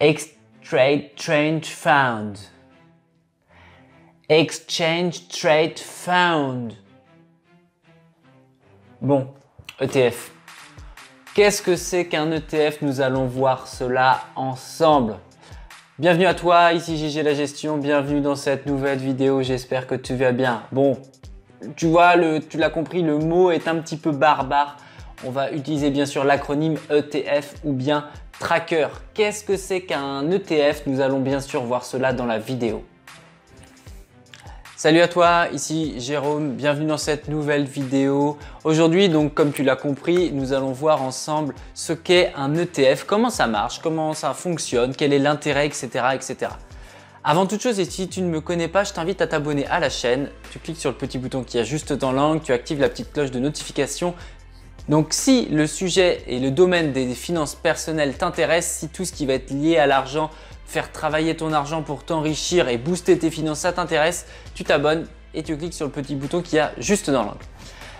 Exchange Trade Fund. Exchange Trade Fund. Bon, ETF. Qu'est-ce que c'est qu'un ETF Nous allons voir cela ensemble. Bienvenue à toi, ici GG La Gestion, bienvenue dans cette nouvelle vidéo, j'espère que tu vas bien. Bon, tu vois, tu l'as compris, le mot est un petit peu barbare. On va utiliser bien sûr l'acronyme ETF ou bien Tracker. Qu'est-ce que c'est qu'un ETF Nous allons bien sûr voir cela dans la vidéo. Salut à toi, ici Jérôme, bienvenue dans cette nouvelle vidéo. Aujourd'hui, donc comme tu l'as compris, nous allons voir ensemble ce qu'est un ETF, comment ça marche, comment ça fonctionne, quel est l'intérêt, etc., etc. Avant toute chose, et si tu ne me connais pas, je t'invite à t'abonner à la chaîne. Tu cliques sur le petit bouton qui est juste dans l'angle, tu actives la petite cloche de notification. Donc si le sujet et le domaine des finances personnelles t'intéressent, si tout ce qui va être lié à l'argent faire travailler ton argent pour t'enrichir et booster tes finances, ça t'intéresse, tu t'abonnes et tu cliques sur le petit bouton qui a juste dans l'angle.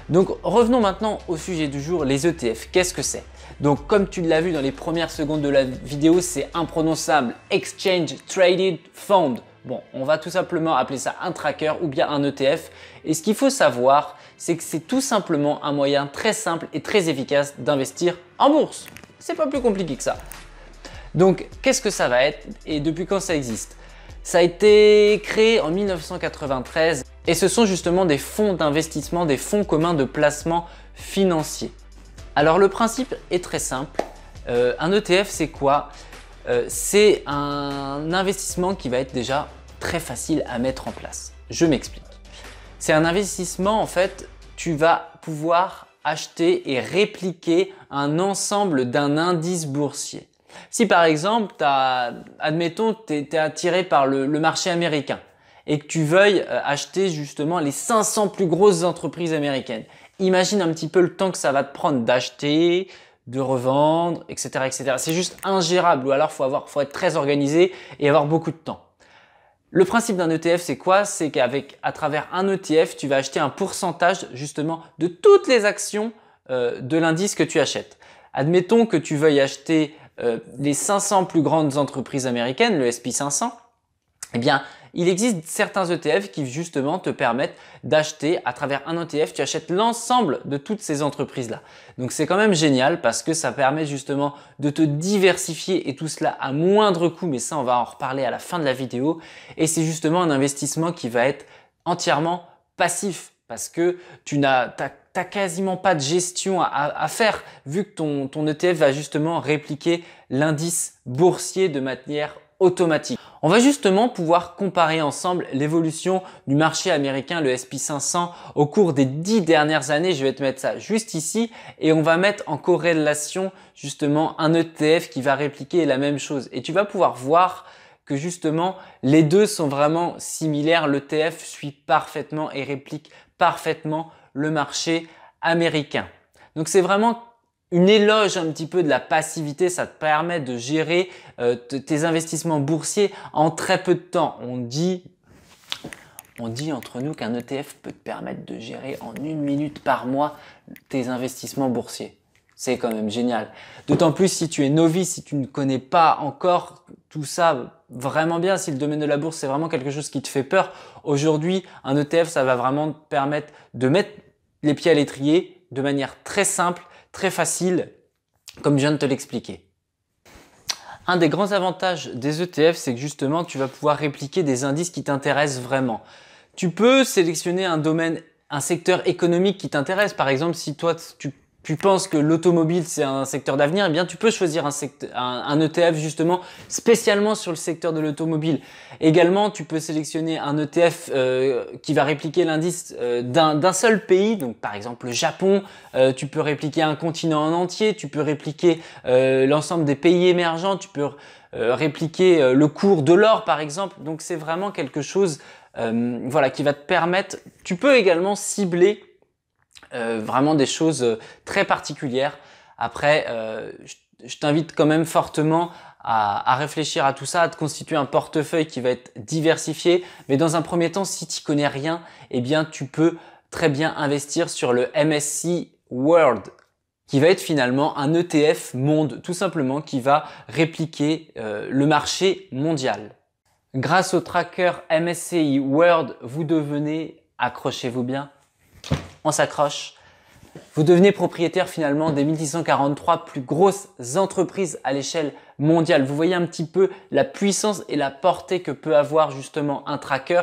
Donc revenons maintenant au sujet du jour, les ETF. Qu'est-ce que c'est? Donc comme tu l'as vu dans les premières secondes de la vidéo, c'est imprononçable Exchange Traded Fund. Bon, on va tout simplement appeler ça un tracker ou bien un ETF. Et ce qu'il faut savoir, c'est que c'est tout simplement un moyen très simple et très efficace d'investir en bourse. C'est pas plus compliqué que ça. Donc, qu'est-ce que ça va être et depuis quand ça existe? Ça a été créé en 1993 et ce sont justement des fonds d'investissement, des fonds communs de placement financier. Alors, le principe est très simple. Euh, un ETF, c'est quoi? Euh, C'est un investissement qui va être déjà très facile à mettre en place. Je m'explique. C'est un investissement, en fait, tu vas pouvoir acheter et répliquer un ensemble d'un indice boursier. Si par exemple, admettons, tu es, attiré par le, marché américain et que tu veuilles euh, acheter justement les 500 plus grosses entreprises américaines, imagine un petit peu le temps que ça va te prendre d'acheter, de revendre, etc. etc. C'est juste ingérable ou alors faut, avoir, faut être très organisé et avoir beaucoup de temps. Le principe d'un ETF, c'est quoi? C'est qu'avec, à travers un ETF, tu vas acheter un pourcentage justement de toutes les actions euh, de l'indice que tu achètes. Admettons que tu veuilles acheter euh, les 500 plus grandes entreprises américaines, le SP 500, eh bien, il existe certains ETF qui justement te permettent d'acheter à travers un ETF, tu achètes l'ensemble de toutes ces entreprises-là. Donc c'est quand même génial parce que ça permet justement de te diversifier et tout cela à moindre coût, mais ça on va en reparler à la fin de la vidéo. Et c'est justement un investissement qui va être entièrement passif parce que tu n'as quasiment pas de gestion à, faire vu que ton ETF va justement répliquer l'indice boursier de manière automatique. On va justement pouvoir comparer ensemble l'évolution du marché américain, le SP 500, au cours des dix dernières années. Je vais te mettre ça juste ici et on va mettre en corrélation justement un ETF qui va répliquer la même chose. Et tu vas pouvoir voir que justement les deux sont vraiment similaires. L'ETF suit parfaitement et réplique parfaitement le marché américain. Donc c'est vraiment une éloge un petit peu de la passivité, ça te permet de gérer euh, tes investissements boursiers en très peu de temps. On dit, on dit entre nous qu'un ETF peut te permettre de gérer en une minute par mois tes investissements boursiers. C'est quand même génial. D'autant plus si tu es novice, si tu ne connais pas encore tout ça vraiment bien, si le domaine de la bourse c'est vraiment quelque chose qui te fait peur. Aujourd'hui, un ETF, ça va vraiment te permettre de mettre les pieds à l'étrier de manière très simple, très facile, comme je viens de te l'expliquer. Un des grands avantages des ETF, c'est que justement, tu vas pouvoir répliquer des indices qui t'intéressent vraiment. Tu peux sélectionner un domaine, un secteur économique qui t'intéresse. Par exemple, si toi, tu tu penses que l'automobile c'est un secteur d'avenir, eh bien tu peux choisir un, un, ETF justement spécialement sur le secteur de l'automobile. Également, tu peux sélectionner un ETF euh, qui va répliquer l'indice euh, d'un seul pays, donc par exemple le Japon. Euh, tu peux répliquer un continent en entier, tu peux répliquer l'ensemble des pays émergents, tu peux répliquer le cours de l'or par exemple. Donc c'est vraiment quelque chose, voilà, qui va te permettre. Tu peux également cibler euh, vraiment des choses euh, très particulières. Après, euh, je, t'invite quand même fortement à, réfléchir à tout ça, à te constituer un portefeuille qui va être diversifié. Mais dans un premier temps, si tu connais rien, eh bien, tu peux très bien investir sur le MSCI World qui va être finalement un ETF monde, tout simplement, qui va répliquer le marché mondial. Grâce au tracker MSCI World, vous devenez, accrochez-vous bien, on s'accroche, vous devenez propriétaire finalement des 1643 plus grosses entreprises à l'échelle mondiale. Vous voyez un petit peu la puissance et la portée que peut avoir justement un tracker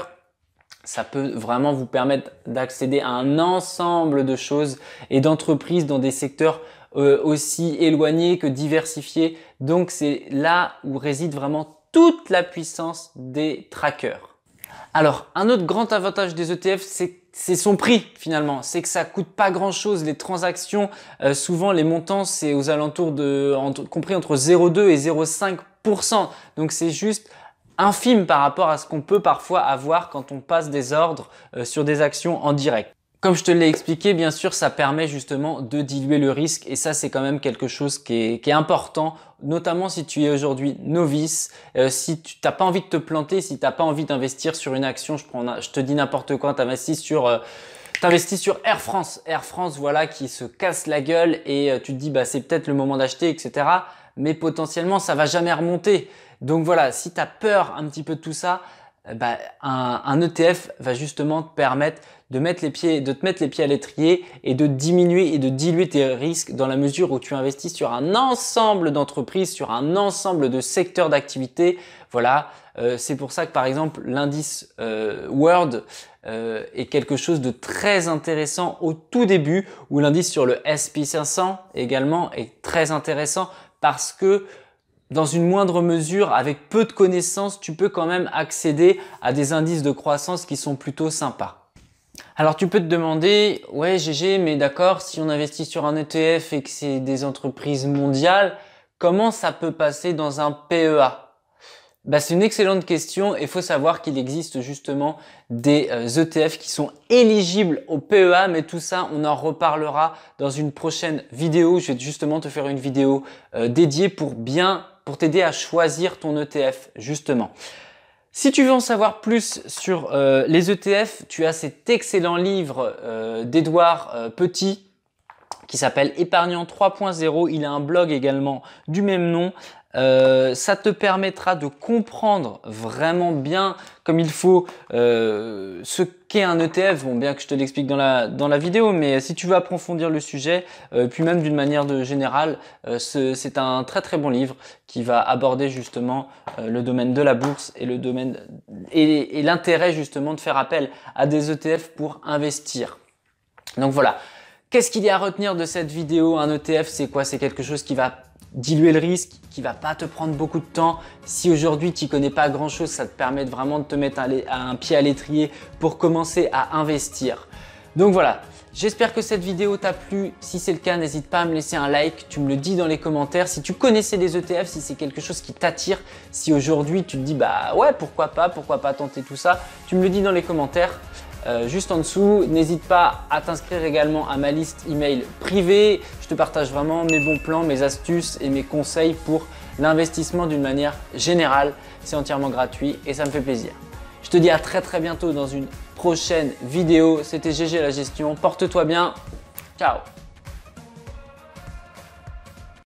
ça peut vraiment vous permettre d'accéder à un ensemble de choses et d'entreprises dans des secteurs euh, aussi éloignés que diversifiés. Donc c'est là où réside vraiment toute la puissance des trackers. Alors, un autre grand avantage des ETF, c'est son prix finalement. C'est que ça coûte pas grand chose. Les transactions, euh, souvent les montants, c'est aux alentours de, compris entre 0,2 et 0,5%. Donc c'est juste infime par rapport à ce qu'on peut parfois avoir quand on passe des ordres euh, sur des actions en direct. Comme je te l'ai expliqué, bien sûr, ça permet justement de diluer le risque et ça, c'est quand même quelque chose qui est, important, notamment si tu es aujourd'hui novice, euh, si tu n'as pas envie de te planter, si tu n'as pas envie d'investir sur une action, je, te dis n'importe quoi, tu investis sur... Euh, T'investis sur Air France, Air France voilà qui se casse la gueule et tu te dis bah c'est peut-être le moment d'acheter etc. Mais potentiellement ça va jamais remonter. Donc voilà, si tu as peur un petit peu de tout ça, euh, bah, un, ETF va justement te permettre de, mettre les pieds, de te mettre les pieds à l'étrier et de diminuer et de diluer tes risques dans la mesure où tu investis sur un ensemble d'entreprises, sur un ensemble de secteurs d'activité. Voilà, euh, c'est pour ça que par exemple l'indice euh, World est quelque chose de très intéressant au tout début, ou l'indice sur le SP500 également est très intéressant parce que dans une moindre mesure, avec peu de connaissances, tu peux quand même accéder à des indices de croissance qui sont plutôt sympas. Alors tu peux te demander, ouais GG, mais d'accord, si on investit sur un ETF et que c'est des entreprises mondiales, comment ça peut passer dans un PEA bah, c'est une excellente question et il faut savoir qu'il existe justement des ETF euh, e qui sont éligibles au PEA, mais tout ça, on en reparlera dans une prochaine vidéo. Je vais justement te faire une vidéo euh, dédiée pour bien pour t'aider à choisir ton ETF justement. Si tu veux en savoir plus sur euh, les ETF, tu as cet excellent livre euh, d'Edouard euh, Petit qui s'appelle Épargnant 3.0. Il a un blog également du même nom. Ça te permettra de comprendre vraiment bien comme il faut euh, ce qu'est un ETF. Bon, bien que je te l'explique dans la, dans la vidéo, mais si tu veux approfondir le sujet, euh, puis même d'une manière de générale, c'est un très très bon livre qui va aborder justement le domaine de la bourse et le domaine et l'intérêt justement de faire appel à des ETF pour investir. Donc voilà. Qu'est-ce qu'il y a à retenir de cette vidéo? Un ETF, c'est quoi? C'est quelque chose qui va diluer le risque, qui va pas te prendre beaucoup de temps. Si aujourd'hui tu connais pas grand chose, ça te permet vraiment de te mettre un, pied à l'étrier pour commencer à investir. Donc voilà, j'espère que cette vidéo t'a plu. Si c'est le cas, n'hésite pas à me laisser un like, tu me le dis dans les commentaires. Si tu connaissais des ETF, si c'est quelque chose qui t'attire, si aujourd'hui tu te dis bah ouais pourquoi pas, pourquoi pas tenter tout ça, tu me le dis dans les commentaires. Euh, juste en dessous. N'hésite pas à t'inscrire également à ma liste email privée. Je te partage vraiment mes bons plans, mes astuces et mes conseils pour l'investissement d'une manière générale. C'est entièrement gratuit et ça me fait plaisir. Je te dis à très très bientôt dans une prochaine vidéo. C'était GG la gestion. Porte-toi bien. Ciao